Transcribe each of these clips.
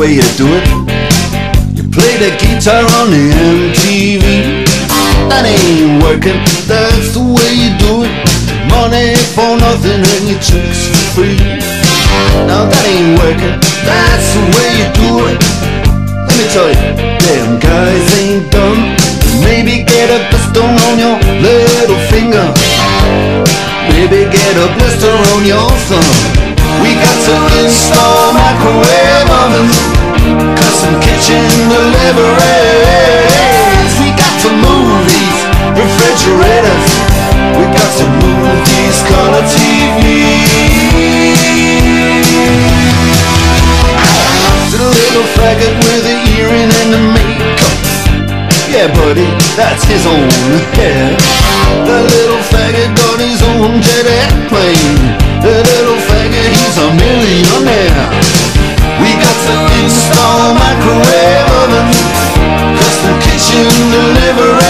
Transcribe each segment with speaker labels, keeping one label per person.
Speaker 1: way you do it. You play the guitar on the MTV. That ain't working, that's the way you do it. Money for nothing and your chicks for free. Now that ain't working, that's the way you do it. Let me tell you, damn guys ain't dumb. Maybe get a blister on your little finger. Maybe get a blister on your thumb. We got to install microwave ovens, custom kitchen deliveries. We got move these refrigerators. We got move these color TVs. To the little faggot with the earring and the makeup. Yeah, buddy, that's his own hair. The little faggot got his own jet airplane. The little faggot, he's a millionaire. We got to install microwave ovens, custom kitchen deliveries.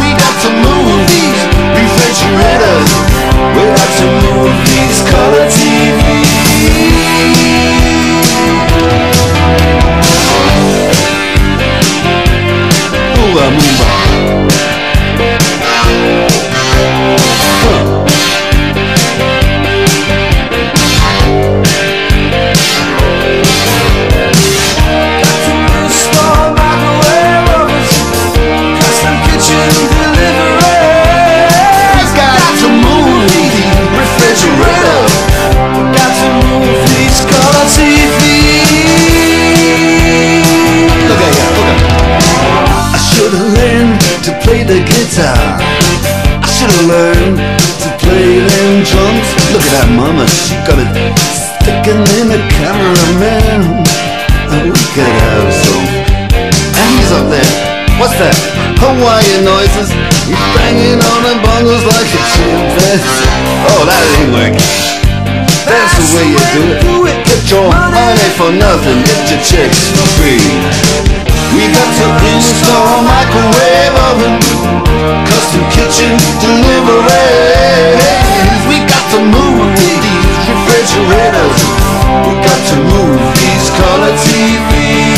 Speaker 1: We got to move these refrigerators. We got to move these color guitar. I should have learned to play them drums. Look at that mama, she got it sticking in the camera, man. Oh, we could have some. And he's up there. What's that? Hawaiian noises. He's banging on the bongos like a chimpanzee. Oh, that ain't working. That's the way you do it. Get your money for nothing, get your chicks for free. We got to install microwave oven, custom kitchen deliveries. We got to move these refrigerators. We got to move these color Listen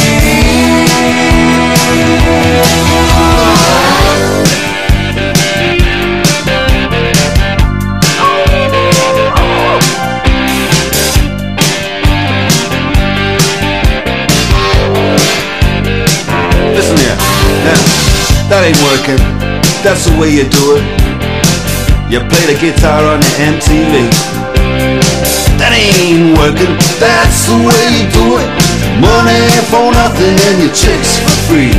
Speaker 1: way you do it. You play the guitar on the MTV. That ain't working. That's the way you do it. Money for nothing and your chicks for free.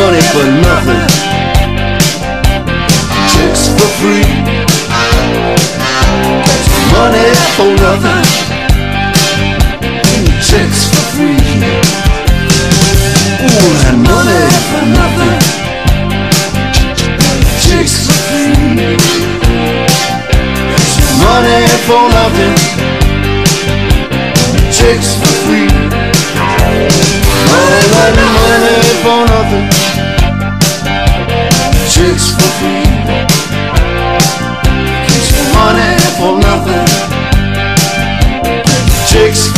Speaker 1: Money for nothing. Chicks for free. Money for nothing. Chicks for free. Ooh, and money for nothing. Money for nothing. Chicks for free. Money, money, money for nothing. Chicks for free. Money for nothing. Chicks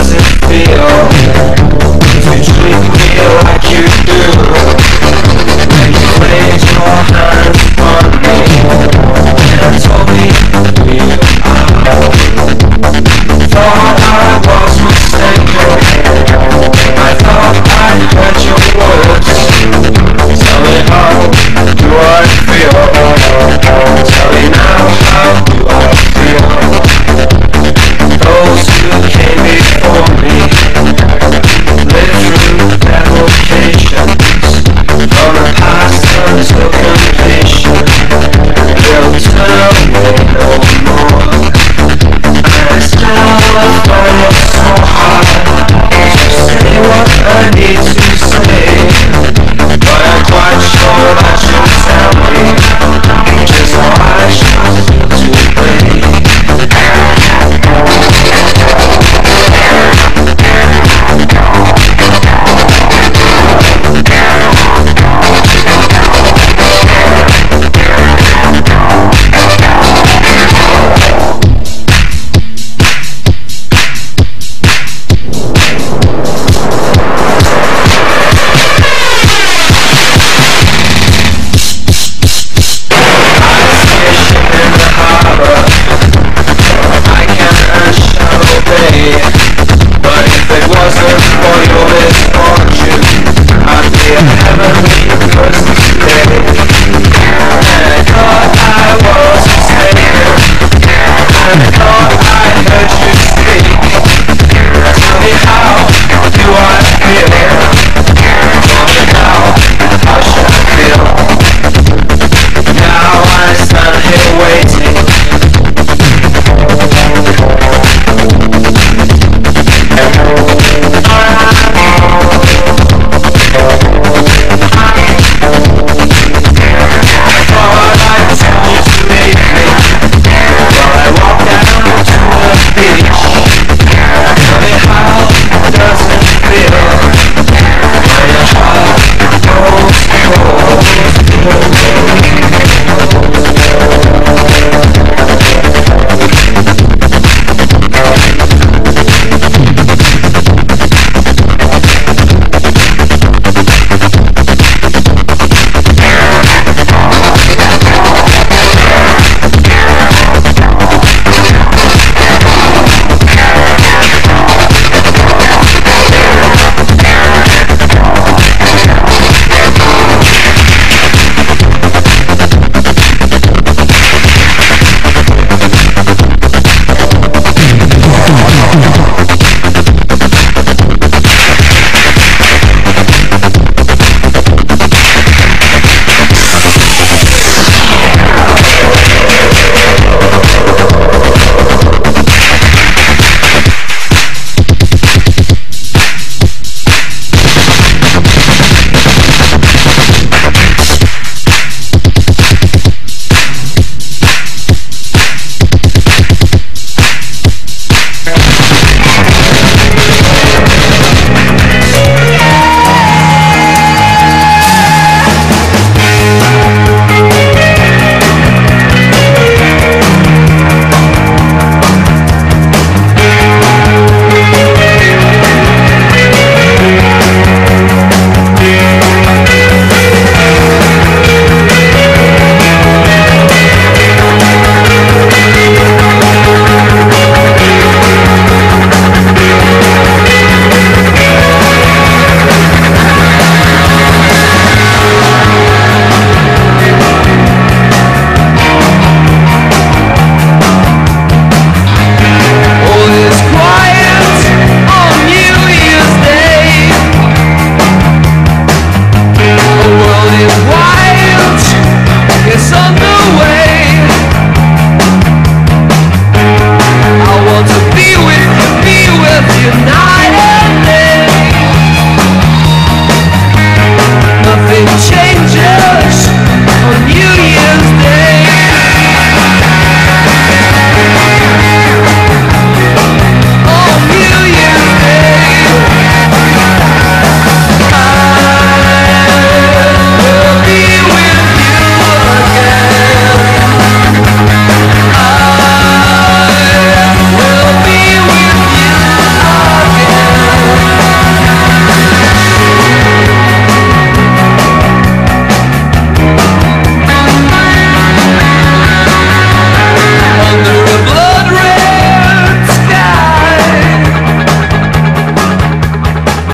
Speaker 1: does
Speaker 2: it